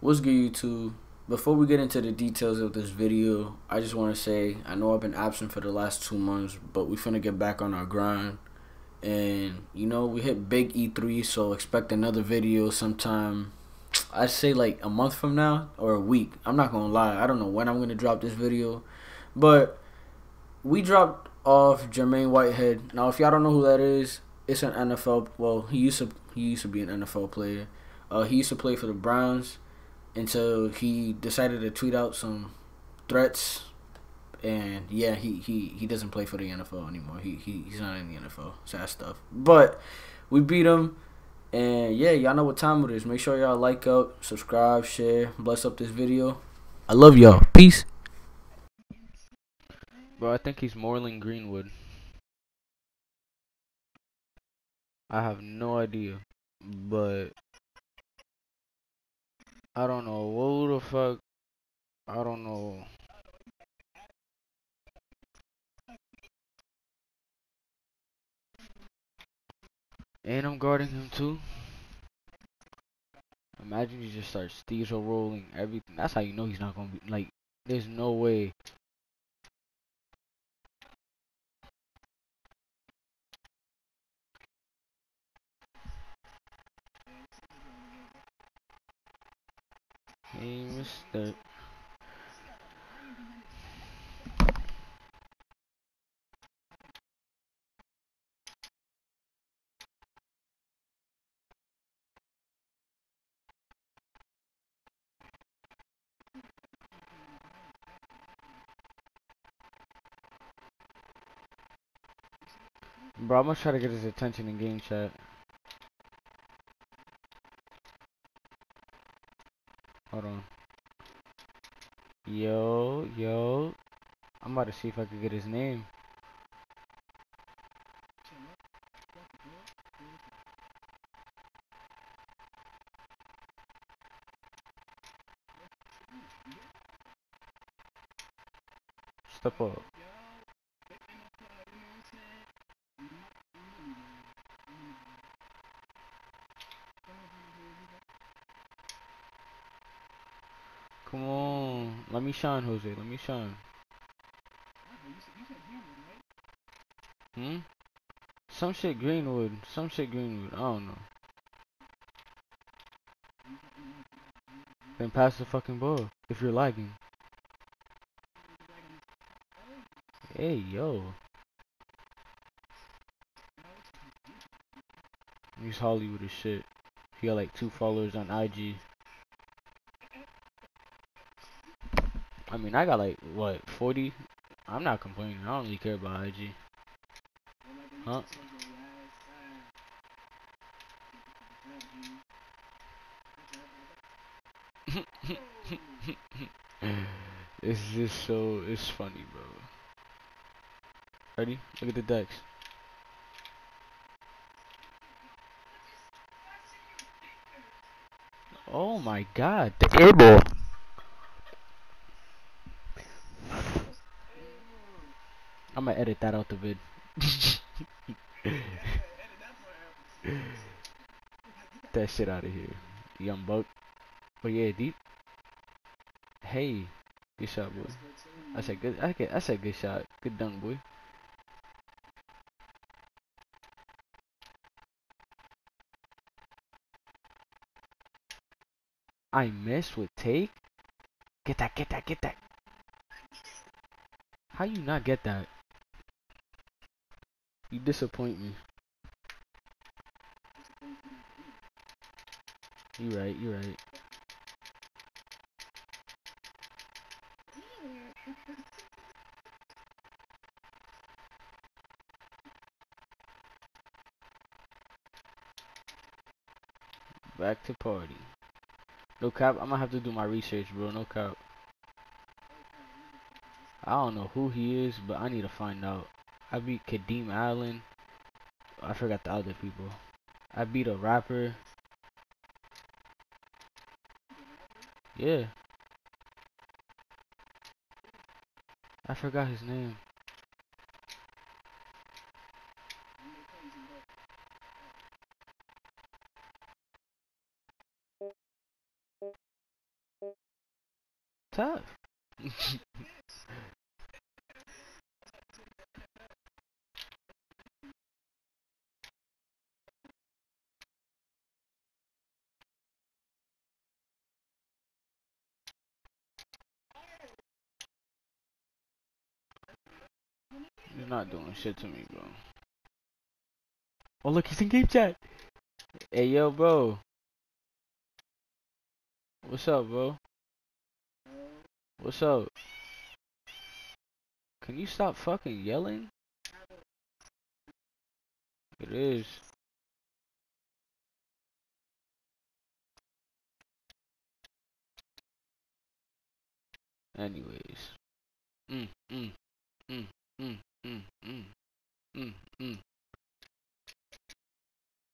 What's good, YouTube? Before we get into the details of this video, I just want to say I know I've been absent for the last two months, but we finna get back on our grind. And you know, we hit big E3, so expect another video sometime. I'd say like a month from now or a week. I'm not gonna lie, I don't know when I'm gonna drop this video, but we dropped off Jermaine Whitehead. Now, if y'all don't know who that is, it's an NFL. Well, he used to he used to be an NFL player. Uh, he used to play for the Browns until he decided to tweet out some threats. And yeah, he, he, he doesn't play for the NFL anymore. He, he he's not in the NFL. Sad stuff. But we beat him. And yeah, y'all know what time it is. Make sure y'all like up, subscribe, share, bless up this video. I love y'all. Peace. Bro, I think he's Moreland Greenwood. I have no idea, but I don't know who the fuck. I don't know. And I'm guarding him too. Imagine you just start steal rolling everything. That's how you know he's not gonna be like. Hey, mister. Bro, I'm gonna try to get his attention in game chat. Yo, yo. I'm about to see if I can get his name. Step up. Come on. Let me shine, Jose. Let me shine. Hmm? Some shit Greenwood. Some shit Greenwood. I don't know. Then pass the fucking ball. If you're lagging. Hey, yo. He's Hollywood as shit. He got like two followers on IG. I mean, I got like, what, 40? I'm not complaining. I don't really care about IG. Huh? it's just so, it's funny, bro. Ready? Look at the decks. Oh my god, the airball. I'm gonna edit that out the vid. that shit out of here. Young buck. But yeah, deep. Hey. Good shot, boy. I said good I said, I said good shot. Good dunk, boy. I missed with take? Get that, get that, get that. How you not get that? You disappoint me. You right, you right. Back to party. No cap, I'm gonna have to do my research, bro. No cap. I don't know who he is, but I need to find out. I beat Kadeem Allen. I forgot the other people. I beat a rapper. Yeah. I forgot his name. tough. He's not doing shit to me, bro. Oh, look, he's in game chat. Hey, yo, bro. What's up, bro? What's up? Can you stop fucking yelling? It is. Anyways. Mm, mm, mm, mm, mm, mm, mm, mm.